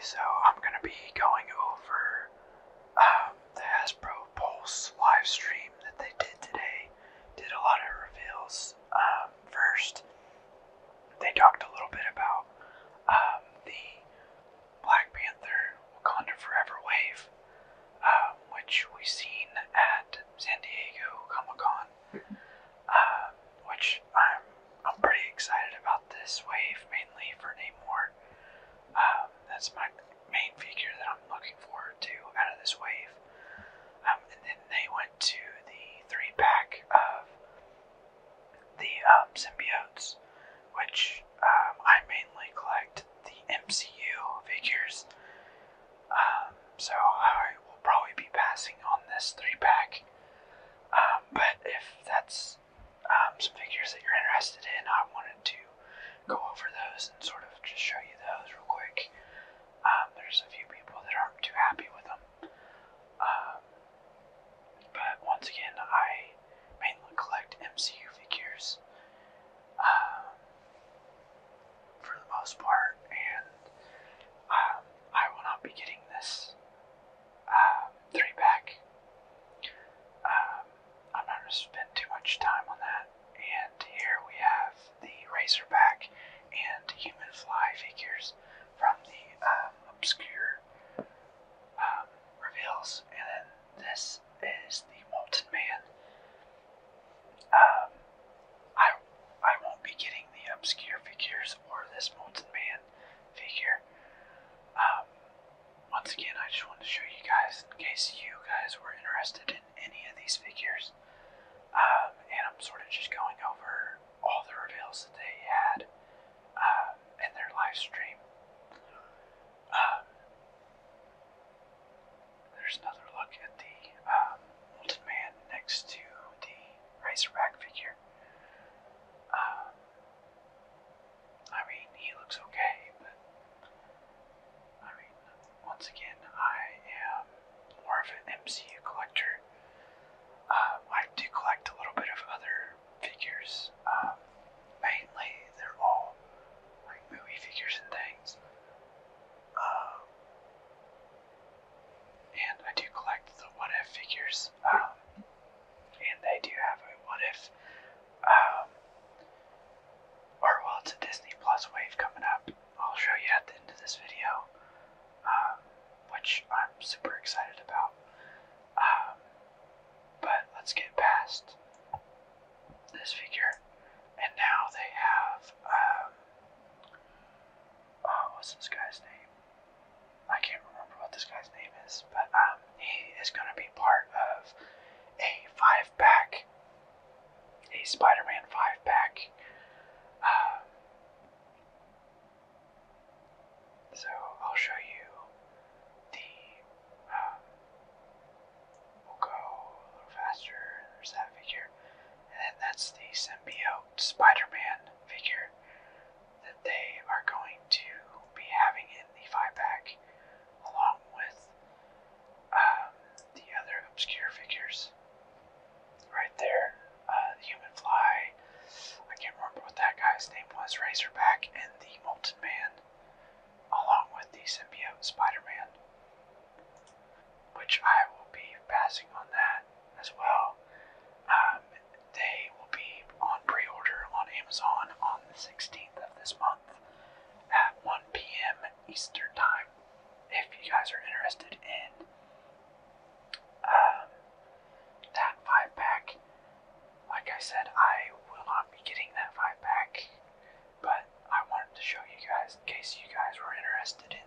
so I'm gonna be going over um, the Hasbro Pulse live stream that they did today. Did a lot of reveals. Um, first, they talked a little bit about And um, that five pack. Like I said, I will not be getting that five pack, but I wanted to show you guys in case you guys were interested in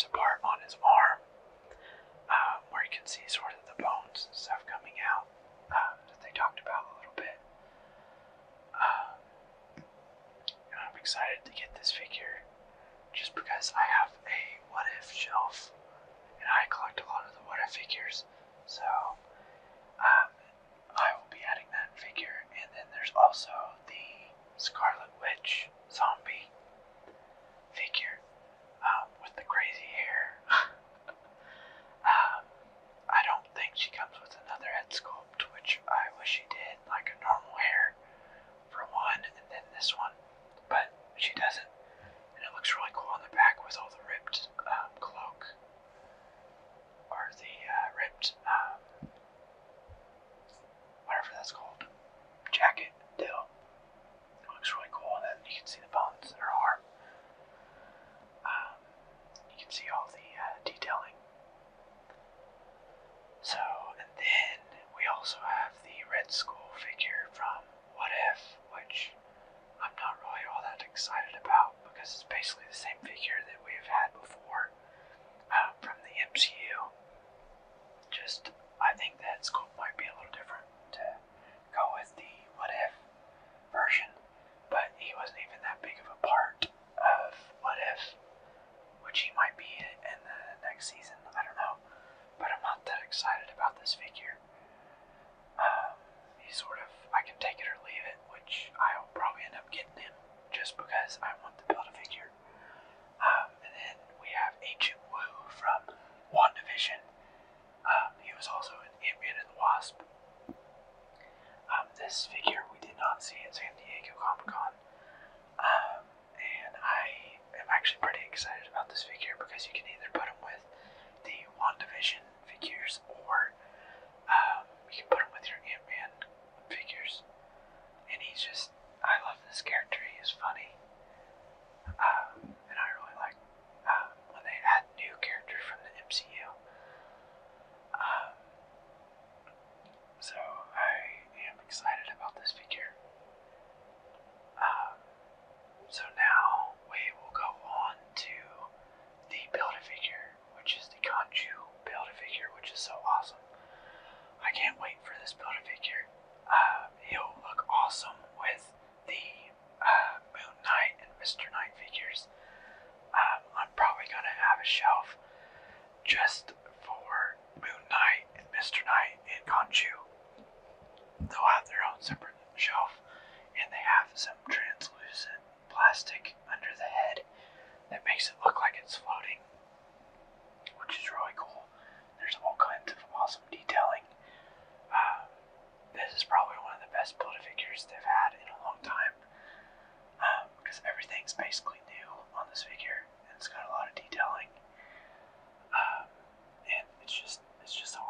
centimeters apart on his arm, um, where you can see sort of the bones and stuff coming out um, that they talked about a little bit. Um, I'm excited to get this figure just because I have a what if shelf and I collect a lot of the what if figures, so school figure from What If, which I'm not really all that excited about because it's basically the same figure that we've had before uh, from the MCU. Just, I think See at San Diego Comic Con. Um, and I am actually pretty excited about this figure because you can either I can't wait for this Build-A-Figure. Uh, he'll look awesome with the uh, Moon Knight and Mr. Knight figures. Um, I'm probably gonna have a shelf just for Moon Knight and Mr. Knight and Khonshu. They'll have their own separate shelf, and they have some translucent plastic under the head that makes it look like it's floating, which is really cool. There's all kinds of awesome detailing this is probably one of the best build figures they've had in a long time because um, everything's basically new on this figure and it's got a lot of detailing. Um, and it's just it's just a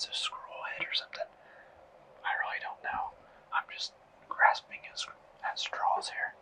it's a scroll head or something. I really don't know. I'm just grasping at, at straws here.